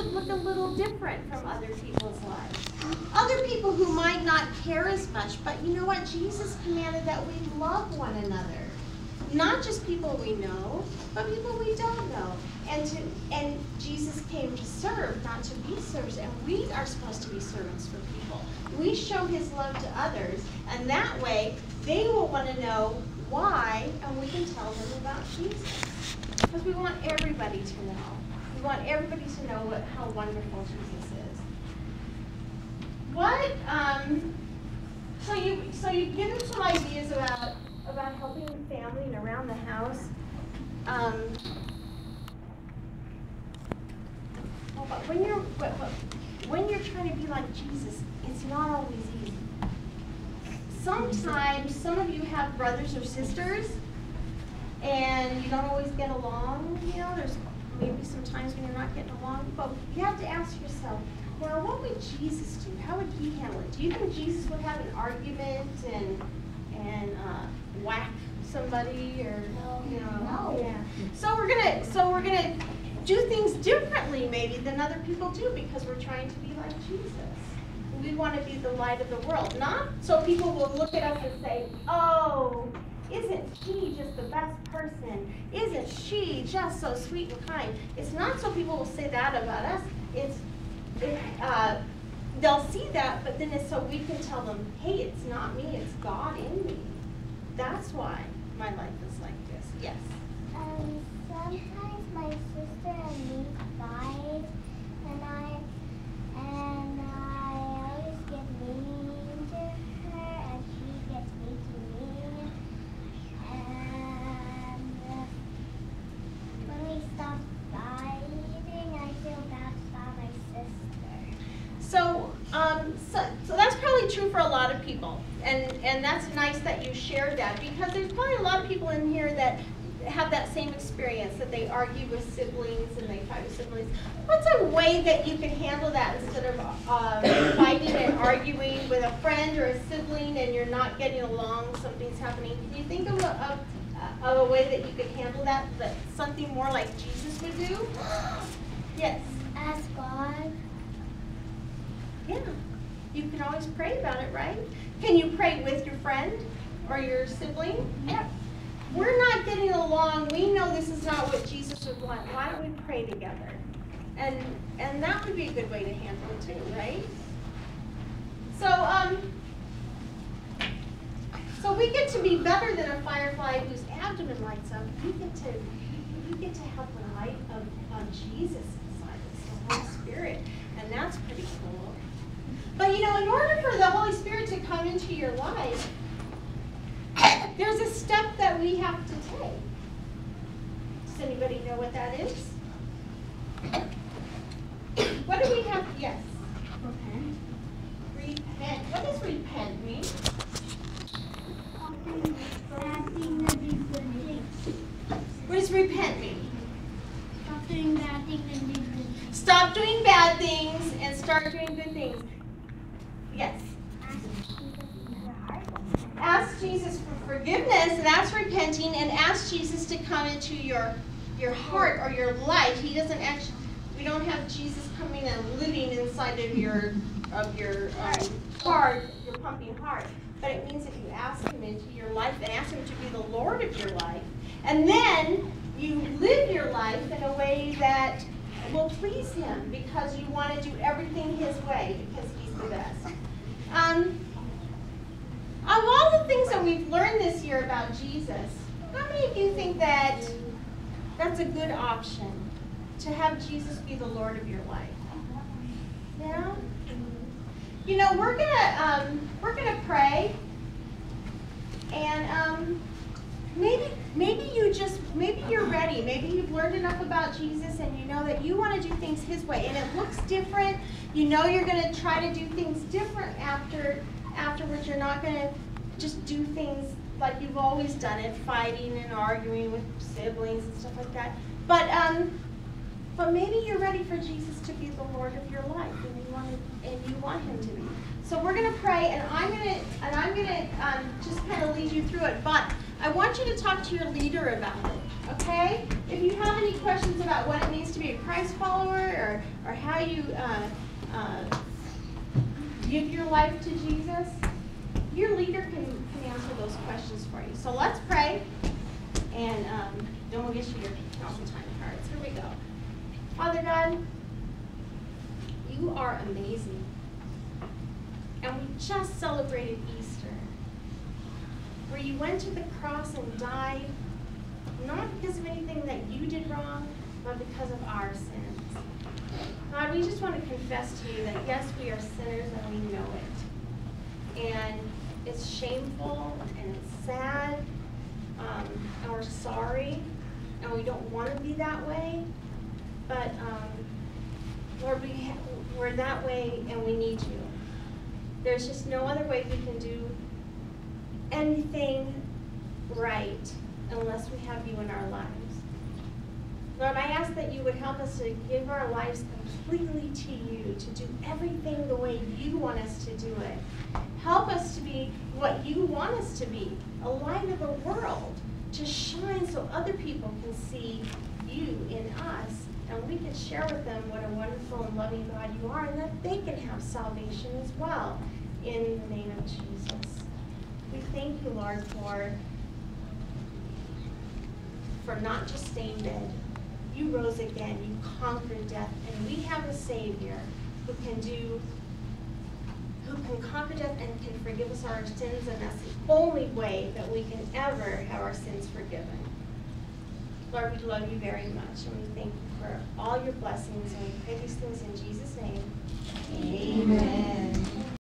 should look a little different from other people's lives. Other people who might not care as much, but you know what? Jesus commanded that we love one another. Not just people we know, but people we don't know. And to and Jesus came to serve, not to be served. And we are supposed to be servants for people. We show his love to others, and that way they will want to know why, and we can tell them about Jesus. Because we want everybody to know. We want everybody to know what, how wonderful Jesus is. What, um, so you, so you give them some ideas about, about helping the family and around the house. Um, but when you're, but, but when you're trying to be like Jesus, it's not always easy. Sometimes, some of you have brothers or sisters, and you don't always get along, you know, there's maybe some times when you're not getting along, but you have to ask yourself, now what would Jesus do? How would he handle it? Do you think Jesus would have an argument and and uh, whack somebody or you know? No. Yeah. So we're gonna so we're gonna do things differently maybe than other people do because we're trying to be like Jesus. We want to be the light of the world, not so people will look at us and say, "Oh, isn't he just the best person? Isn't she just so sweet and kind? It's not so people will say that about us. It's, it, uh, they'll see that, but then it's so we can tell them, hey, it's not me, it's God in me. That's why my life is like this. Yes. Um, sometimes my sister and me fight, and I and I always get mean to her, and she gets mean to me. And uh, when we stop fighting, I feel bad about my sister. So, um, so, so that's probably true for a lot of people, and and that's nice that you shared that because there's probably a lot of people in here that have that same experience that they argue with siblings and they fight with siblings. What's a way that you can handle that instead of uh, fighting and arguing with a friend or a sibling and you're not getting along, something's happening? Can you think of a, of, of a way that you could handle that, that something more like Jesus would do? Yes. Ask God. Yeah. You can always pray about it, right? Can you pray with your friend or your sibling? Yep. We're not getting along. We know this is not what Jesus would want. Why don't we pray together? And and that would be a good way to handle it too, right? So um so we get to be better than a firefly whose abdomen lights up. We get to we get to have the light of, of Jesus inside us, the Holy Spirit. And that's pretty cool. But you know, in order for the Holy Spirit to come into your life, there's a step that we have to take. Does anybody know what that is? What do we have? Yes. Repent. Repent. What does repent mean? To do good things. What does repent mean? Stop doing bad things and do good things. Stop doing bad things and start doing good things. Yes. Jesus for forgiveness, and that's repenting, and ask Jesus to come into your your heart or your life. He doesn't actually. We don't have Jesus coming and living inside of your of your um, heart, your pumping heart. But it means that you ask Him into your life and ask Him to be the Lord of your life, and then you live your life in a way that will please Him because you want to do everything His way because He's the best. Um, of all the things that we've learned this year about Jesus, how many of you think that that's a good option to have Jesus be the Lord of your life? Yeah. You know, we're gonna um, we're gonna pray, and um, maybe maybe you just maybe you're ready. Maybe you've learned enough about Jesus, and you know that you want to do things His way, and it looks different. You know you're gonna try to do things different after afterwards. You're not gonna just do things like you've always done it, fighting and arguing with siblings and stuff like that. But um, but maybe you're ready for Jesus to be the Lord of your life, and you want to, and you want Him to be. So we're gonna pray, and I'm gonna and I'm gonna um, just kind of lead you through it. But I want you to talk to your leader about it, okay? If you have any questions about what it means to be a Christ follower or, or how you uh, uh, give your life to Jesus, your leader can, can answer those questions for you. So let's pray, and um, then we'll get you your council time cards. Here we go. Father God, you are amazing. And we just celebrated Easter, where you went to the cross and died, not because of anything that you did wrong, but because of our sins. God, we just want to confess to you that yes, we are sinners and we know it. And it's shameful and it's sad, um, and we're sorry, and we don't want to be that way. But um, Lord, we we're that way and we need you. There's just no other way we can do anything right unless we have you in our lives. Lord, I ask that you would help us to give our lives completely to you, to do everything the way you want us to do it. Help us to be what you want us to be, a light of the world, to shine so other people can see you in us and we can share with them what a wonderful and loving God you are and that they can have salvation as well in the name of Jesus. We thank you, Lord, for, for not just staying dead. You rose again, you conquered death, and we have a Savior who can do who can conquer death and can forgive us our sins, and that's the only way that we can ever have our sins forgiven. Lord, we love you very much, and we thank you for all your blessings, and we pray these things in Jesus' name. Amen.